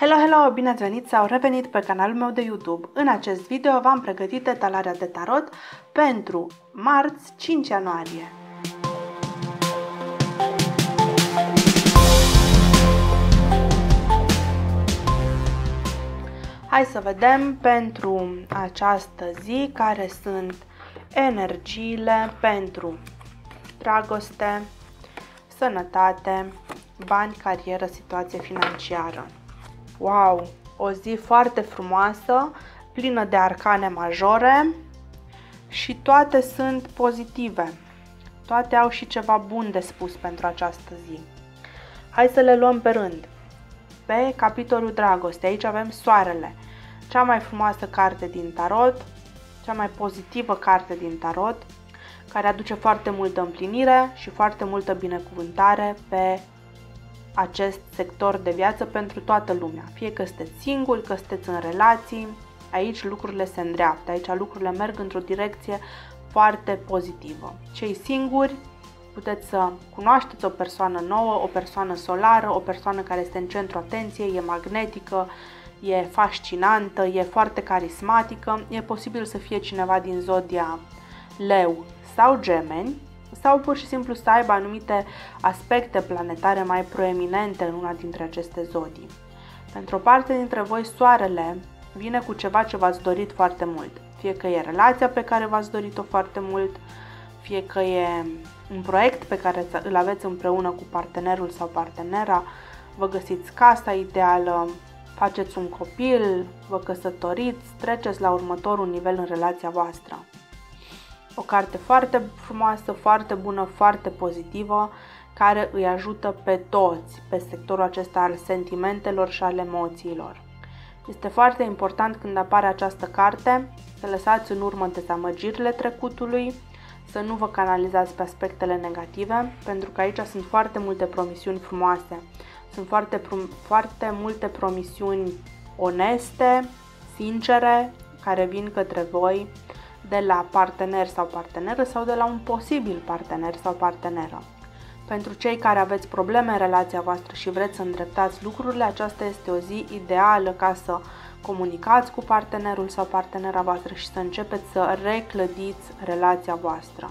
Hello, hello! Bine ați venit sau revenit pe canalul meu de YouTube. În acest video v-am pregătit etalarea de tarot pentru marți 5 ianuarie. Hai să vedem pentru această zi care sunt energiile pentru dragoste, sănătate, bani, carieră, situație financiară. Wow! O zi foarte frumoasă, plină de arcane majore și toate sunt pozitive. Toate au și ceva bun de spus pentru această zi. Hai să le luăm pe rând. Pe capitolul dragoste, aici avem soarele, cea mai frumoasă carte din tarot, cea mai pozitivă carte din tarot, care aduce foarte multă împlinire și foarte multă binecuvântare pe acest sector de viață pentru toată lumea. Fie că sunteți singuri, că sunteți în relații, aici lucrurile se îndreaptă, aici lucrurile merg într-o direcție foarte pozitivă. Cei singuri puteți să cunoașteți o persoană nouă, o persoană solară, o persoană care este în centru atenției, e magnetică, e fascinantă, e foarte carismatică, e posibil să fie cineva din zodia leu sau gemeni, sau pur și simplu să aibă anumite aspecte planetare mai proeminente în una dintre aceste zodii. Pentru o parte dintre voi, soarele vine cu ceva ce v-ați dorit foarte mult. Fie că e relația pe care v-ați dorit-o foarte mult, fie că e un proiect pe care îl aveți împreună cu partenerul sau partenera, vă găsiți casa ideală, faceți un copil, vă căsătoriți, treceți la următorul nivel în relația voastră. O carte foarte frumoasă, foarte bună, foarte pozitivă, care îi ajută pe toți pe sectorul acesta al sentimentelor și al emoțiilor. Este foarte important când apare această carte să lăsați în urmă dezamăgirile trecutului, să nu vă canalizați pe aspectele negative, pentru că aici sunt foarte multe promisiuni frumoase. Sunt foarte, foarte multe promisiuni oneste, sincere, care vin către voi de la partener sau parteneră sau de la un posibil partener sau parteneră. Pentru cei care aveți probleme în relația voastră și vreți să îndreptați lucrurile, aceasta este o zi ideală ca să comunicați cu partenerul sau partenera voastră și să începeți să reclădiți relația voastră.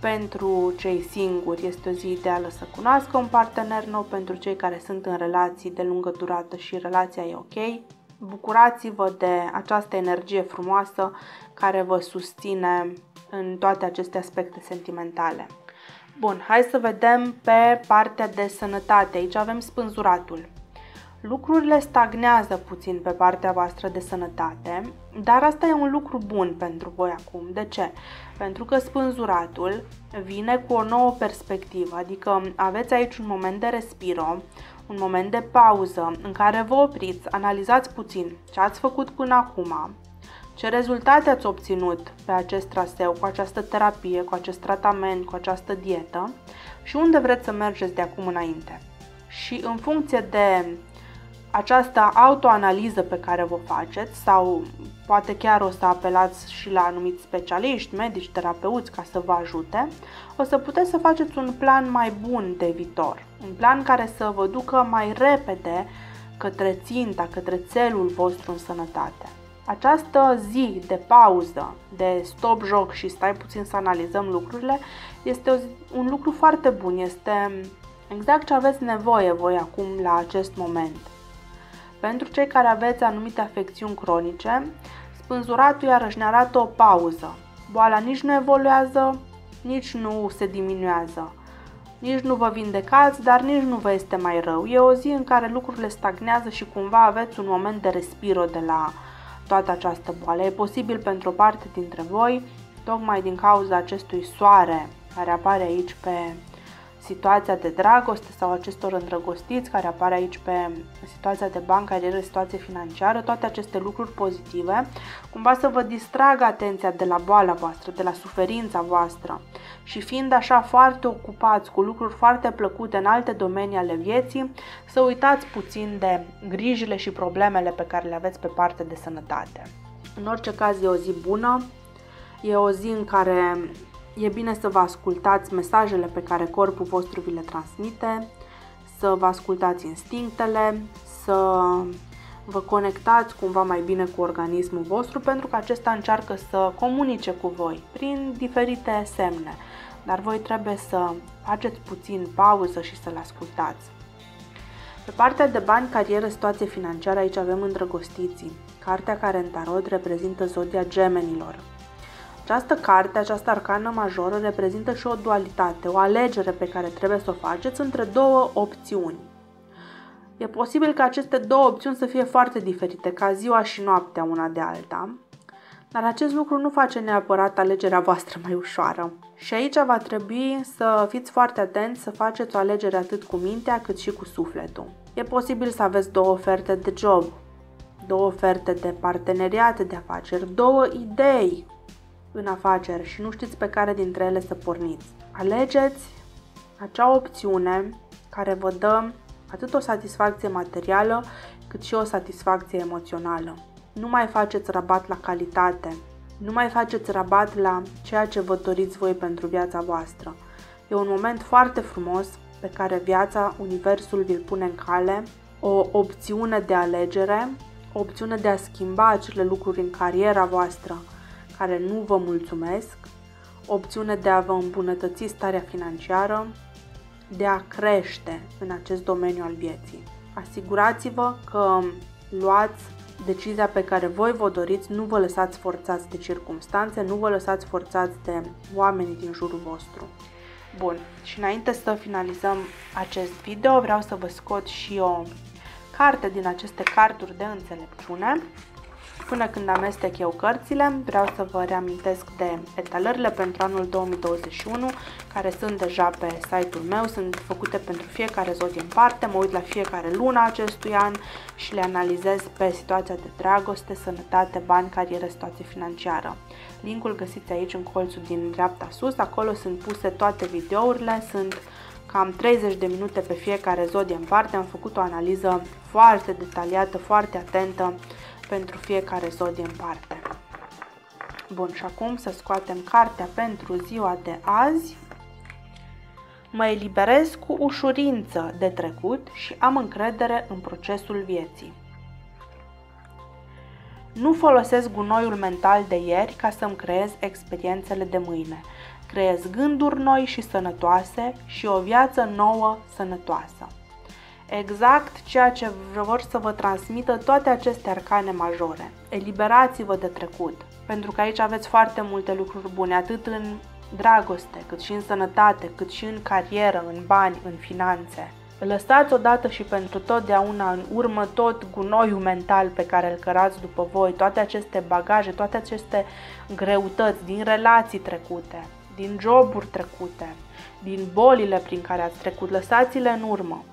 Pentru cei singuri este o zi ideală să cunoască un partener nou, pentru cei care sunt în relații de lungă durată și relația e ok, bucurați-vă de această energie frumoasă care vă susține în toate aceste aspecte sentimentale. Bun, hai să vedem pe partea de sănătate. Aici avem spânzuratul. Lucrurile stagnează puțin pe partea voastră de sănătate, dar asta e un lucru bun pentru voi acum. De ce? Pentru că spânzuratul vine cu o nouă perspectivă, adică aveți aici un moment de respiro, un moment de pauză în care vă opriți, analizați puțin ce ați făcut până acum, ce rezultate ați obținut pe acest traseu, cu această terapie, cu acest tratament, cu această dietă și unde vreți să mergeți de acum înainte. Și în funcție de această autoanaliză pe care vă faceți sau poate chiar o să apelați și la anumiți specialiști, medici, terapeuți ca să vă ajute, o să puteți să faceți un plan mai bun de viitor, un plan care să vă ducă mai repede către ținta, către țelul vostru în sănătate. Această zi de pauză, de stop joc și stai puțin să analizăm lucrurile, este un lucru foarte bun, este exact ce aveți nevoie voi acum la acest moment. Pentru cei care aveți anumite afecțiuni cronice, spânzuratul iarăși ne arată o pauză. Boala nici nu evoluează, nici nu se diminuează. Nici nu vă vindecați, dar nici nu vă este mai rău. E o zi în care lucrurile stagnează și cumva aveți un moment de respiro de la toată această boală. E posibil pentru o parte dintre voi, tocmai din cauza acestui soare care apare aici pe situația de dragoste sau acestor îndrăgostiți care apare aici pe situația de bancă, carieră, situație financiară, toate aceste lucruri pozitive, cumva să vă distragă atenția de la boala voastră, de la suferința voastră și fiind așa foarte ocupați cu lucruri foarte plăcute în alte domenii ale vieții, să uitați puțin de grijile și problemele pe care le aveți pe partea de sănătate. În orice caz e o zi bună, e o zi în care E bine să vă ascultați mesajele pe care corpul vostru vi le transmite, să vă ascultați instinctele, să vă conectați cumva mai bine cu organismul vostru pentru că acesta încearcă să comunice cu voi prin diferite semne. Dar voi trebuie să faceți puțin pauză și să-l ascultați. Pe partea de bani, carieră, situație financiară, aici avem îndrăgostiții. Cartea care în tarot reprezintă zodia gemenilor. Această carte, această arcană majoră, reprezintă și o dualitate, o alegere pe care trebuie să o faceți între două opțiuni. E posibil ca aceste două opțiuni să fie foarte diferite, ca ziua și noaptea una de alta, dar acest lucru nu face neapărat alegerea voastră mai ușoară. Și aici va trebui să fiți foarte atenți să faceți o alegere atât cu mintea cât și cu sufletul. E posibil să aveți două oferte de job, două oferte de parteneriate de afaceri, două idei în afaceri și nu știți pe care dintre ele să porniți. Alegeți acea opțiune care vă dă atât o satisfacție materială cât și o satisfacție emoțională. Nu mai faceți rabat la calitate, nu mai faceți rabat la ceea ce vă doriți voi pentru viața voastră. E un moment foarte frumos pe care viața, universul vi-l pune în cale, o opțiune de alegere, o opțiune de a schimba acele lucruri în cariera voastră care nu vă mulțumesc, o opțiune de a vă îmbunătăți starea financiară, de a crește în acest domeniu al vieții. Asigurați-vă că luați decizia pe care voi vă doriți, nu vă lăsați forțați de circumstanțe, nu vă lăsați forțați de oamenii din jurul vostru. Bun, și înainte să finalizăm acest video, vreau să vă scot și o carte din aceste carturi de înțelepciune Până când amestec eu cărțile, vreau să vă reamintesc de etalările pentru anul 2021, care sunt deja pe site-ul meu, sunt făcute pentru fiecare zodie în parte, mă uit la fiecare lună acestui an și le analizez pe situația de dragoste, sănătate, bani, carieră, situație financiară. Linkul găsiți aici în colțul din dreapta sus, acolo sunt puse toate videourile, sunt cam 30 de minute pe fiecare zodie în parte, am făcut o analiză foarte detaliată, foarte atentă pentru fiecare zodie în parte. Bun, și acum să scoatem cartea pentru ziua de azi. Mă eliberez cu ușurință de trecut și am încredere în procesul vieții. Nu folosesc gunoiul mental de ieri ca să-mi creez experiențele de mâine. Creez gânduri noi și sănătoase și o viață nouă sănătoasă exact ceea ce vor să vă transmită toate aceste arcane majore. Eliberați-vă de trecut, pentru că aici aveți foarte multe lucruri bune, atât în dragoste, cât și în sănătate, cât și în carieră, în bani, în finanțe. Lăsați odată și pentru totdeauna în urmă tot gunoiul mental pe care îl cărați după voi, toate aceste bagaje, toate aceste greutăți din relații trecute, din joburi trecute, din bolile prin care ați trecut, lăsați-le în urmă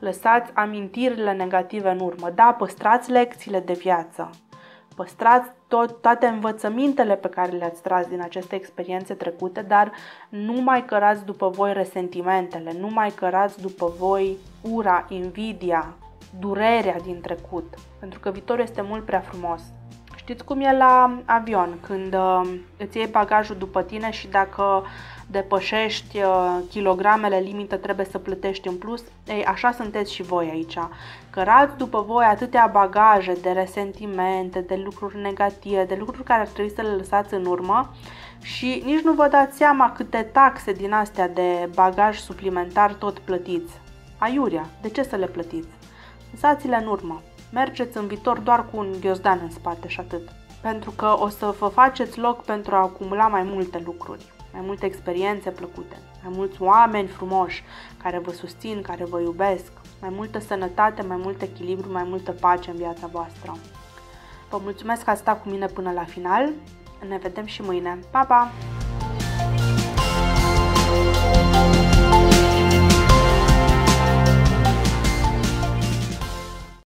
lăsați amintirile negative în urmă. Da, păstrați lecțiile de viață. Păstrați tot, toate învățămintele pe care le-ați tras din aceste experiențe trecute, dar nu mai cărați după voi resentimentele, nu mai cărați după voi ura, invidia, durerea din trecut, pentru că viitorul este mult prea frumos. Știți cum e la avion, când uh, îți iei bagajul după tine și dacă depășești uh, kilogramele limită trebuie să plătești în plus? Ei, așa sunteți și voi aici. Cărați după voi atâtea bagaje de resentimente, de lucruri negative, de lucruri care ar trebui să le lăsați în urmă și nici nu vă dați seama câte taxe din astea de bagaj suplimentar tot plătiți. Aiuria, de ce să le plătiți? Lăsați-le în urmă. Mergeți în viitor doar cu un ghiozdan în spate și atât. Pentru că o să vă faceți loc pentru a acumula mai multe lucruri, mai multe experiențe plăcute, mai mulți oameni frumoși care vă susțin, care vă iubesc, mai multă sănătate, mai mult echilibru, mai multă pace în viața voastră. Vă mulțumesc că ați stat cu mine până la final. Ne vedem și mâine. Pa, pa!